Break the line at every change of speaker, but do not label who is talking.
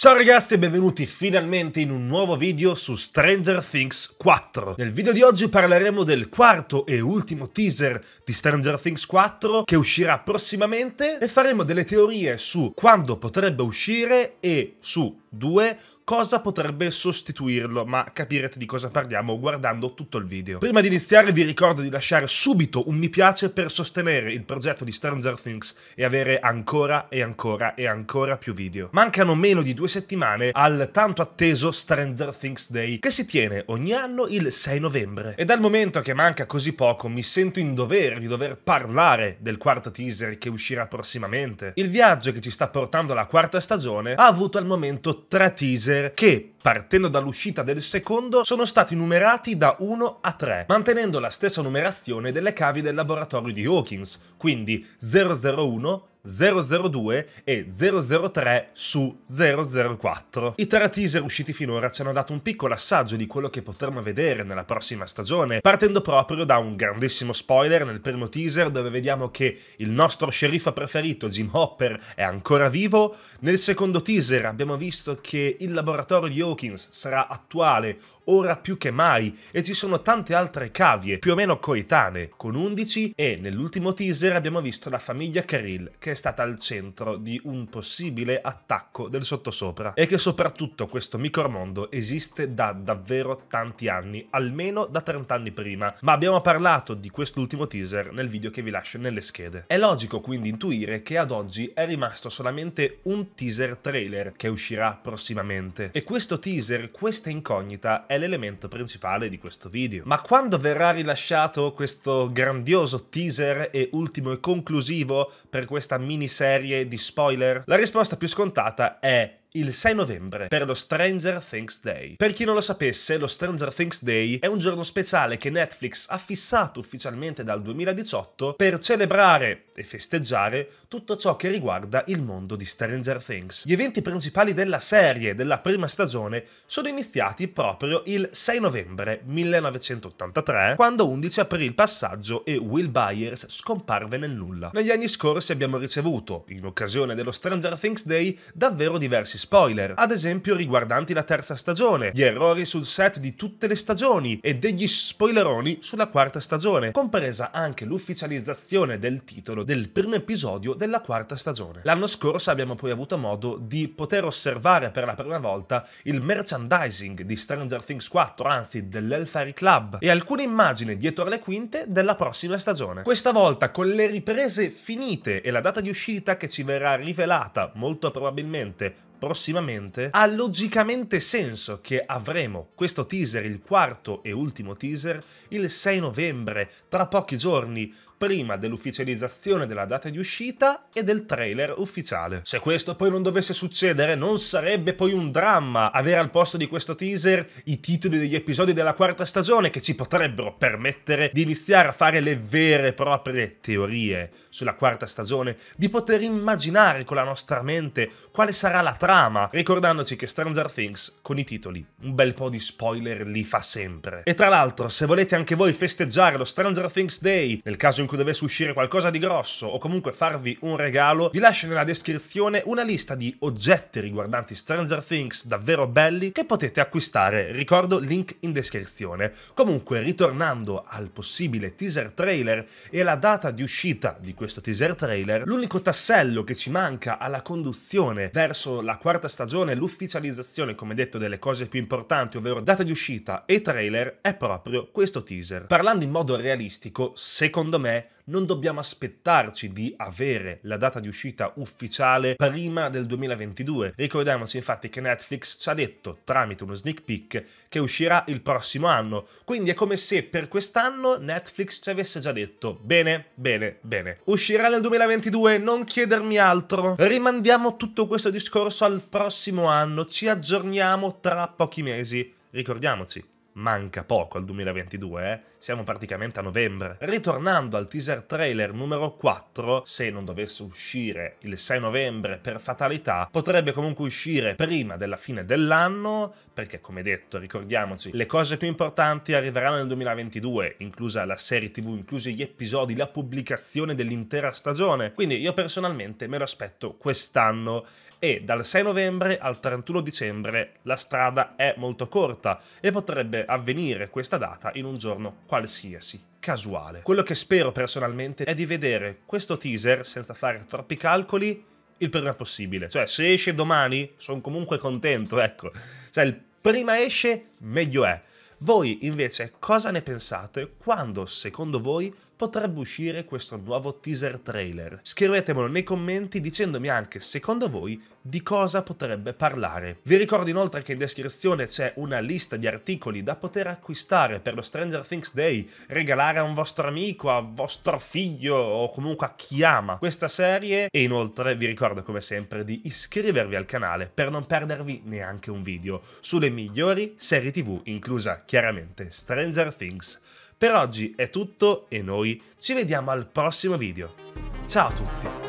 Ciao ragazzi e benvenuti finalmente in un nuovo video su Stranger Things 4. Nel video di oggi parleremo del quarto e ultimo teaser di Stranger Things 4 che uscirà prossimamente e faremo delle teorie su quando potrebbe uscire e su due cosa potrebbe sostituirlo, ma capirete di cosa parliamo guardando tutto il video. Prima di iniziare vi ricordo di lasciare subito un mi piace per sostenere il progetto di Stranger Things e avere ancora e ancora e ancora più video. Mancano meno di due settimane al tanto atteso Stranger Things Day che si tiene ogni anno il 6 novembre. E dal momento che manca così poco mi sento in dovere di dover parlare del quarto teaser che uscirà prossimamente. Il viaggio che ci sta portando la quarta stagione ha avuto al momento tre teaser che, partendo dall'uscita del secondo, sono stati numerati da 1 a 3, mantenendo la stessa numerazione delle cavi del laboratorio di Hawkins, quindi 001, 002 e 003 su 004. I tre teaser usciti finora ci hanno dato un piccolo assaggio di quello che potremo vedere nella prossima stagione, partendo proprio da un grandissimo spoiler nel primo teaser dove vediamo che il nostro sceriffo preferito Jim Hopper è ancora vivo, nel secondo teaser abbiamo visto che il laboratorio di Hawkins sarà attuale ora più che mai e ci sono tante altre cavie più o meno coetanee con 11 e nell'ultimo teaser abbiamo visto la famiglia Caril che è stata al centro di un possibile attacco del sottosopra e che soprattutto questo micromondo esiste da davvero tanti anni, almeno da 30 anni prima, ma abbiamo parlato di quest'ultimo teaser nel video che vi lascio nelle schede. È logico quindi intuire che ad oggi è rimasto solamente un teaser trailer che uscirà prossimamente e questo teaser, questa incognita è l'elemento principale di questo video. Ma quando verrà rilasciato questo grandioso teaser e ultimo e conclusivo per questa miniserie di spoiler? La risposta più scontata è il 6 novembre per lo Stranger Things Day. Per chi non lo sapesse, lo Stranger Things Day è un giorno speciale che Netflix ha fissato ufficialmente dal 2018 per celebrare e festeggiare tutto ciò che riguarda il mondo di Stranger Things. Gli eventi principali della serie della prima stagione sono iniziati proprio il 6 novembre 1983, quando 11 aprì il passaggio e Will Byers scomparve nel nulla. Negli anni scorsi abbiamo ricevuto, in occasione dello Stranger Things Day, davvero diversi spoiler, ad esempio riguardanti la terza stagione, gli errori sul set di tutte le stagioni e degli spoileroni sulla quarta stagione, compresa anche l'ufficializzazione del titolo del primo episodio della quarta stagione. L'anno scorso abbiamo poi avuto modo di poter osservare per la prima volta il merchandising di Stranger Things 4, anzi dell'Elfairy Club, e alcune immagini dietro le quinte della prossima stagione. Questa volta con le riprese finite e la data di uscita che ci verrà rivelata molto probabilmente prossimamente, ha logicamente senso che avremo questo teaser, il quarto e ultimo teaser, il 6 novembre, tra pochi giorni, prima dell'ufficializzazione della data di uscita e del trailer ufficiale. Se questo poi non dovesse succedere, non sarebbe poi un dramma avere al posto di questo teaser i titoli degli episodi della quarta stagione che ci potrebbero permettere di iniziare a fare le vere e proprie teorie sulla quarta stagione, di poter immaginare con la nostra mente quale sarà la trama, ricordandoci che Stranger Things con i titoli un bel po' di spoiler li fa sempre. E tra l'altro, se volete anche voi festeggiare lo Stranger Things Day, nel caso in cui dovesse uscire qualcosa di grosso o comunque farvi un regalo, vi lascio nella descrizione una lista di oggetti riguardanti Stranger Things davvero belli che potete acquistare, ricordo link in descrizione. Comunque, ritornando al possibile teaser trailer e alla data di uscita di questo teaser trailer, l'unico tassello che ci manca alla conduzione verso la quarta stagione, l'ufficializzazione, come detto, delle cose più importanti, ovvero data di uscita e trailer, è proprio questo teaser. Parlando in modo realistico, secondo non dobbiamo aspettarci di avere la data di uscita ufficiale prima del 2022. Ricordiamoci infatti che Netflix ci ha detto tramite uno sneak peek che uscirà il prossimo anno, quindi è come se per quest'anno Netflix ci avesse già detto bene, bene, bene. Uscirà nel 2022, non chiedermi altro. Rimandiamo tutto questo discorso al prossimo anno, ci aggiorniamo tra pochi mesi. Ricordiamoci, manca poco al 2022, eh? siamo praticamente a novembre. Ritornando al teaser trailer numero 4, se non dovesse uscire il 6 novembre per fatalità, potrebbe comunque uscire prima della fine dell'anno, perché come detto, ricordiamoci, le cose più importanti arriveranno nel 2022, inclusa la serie tv, inclusi gli episodi, la pubblicazione dell'intera stagione, quindi io personalmente me lo aspetto quest'anno e dal 6 novembre al 31 dicembre la strada è molto corta e potrebbe avvenire questa data in un giorno qualsiasi casuale. Quello che spero personalmente è di vedere questo teaser senza fare troppi calcoli il prima possibile. Cioè, se esce domani, sono comunque contento, ecco. Cioè, il prima esce, meglio è. Voi invece cosa ne pensate quando, secondo voi, potrebbe uscire questo nuovo teaser trailer? Scrivetemelo nei commenti dicendomi anche, secondo voi, di cosa potrebbe parlare. Vi ricordo inoltre che in descrizione c'è una lista di articoli da poter acquistare per lo Stranger Things Day, regalare a un vostro amico, a vostro figlio o comunque a chi ama questa serie e inoltre vi ricordo come sempre di iscrivervi al canale per non perdervi neanche un video sulle migliori serie tv, inclusa chiaramente Stranger Things. Per oggi è tutto e noi ci vediamo al prossimo video. Ciao a tutti!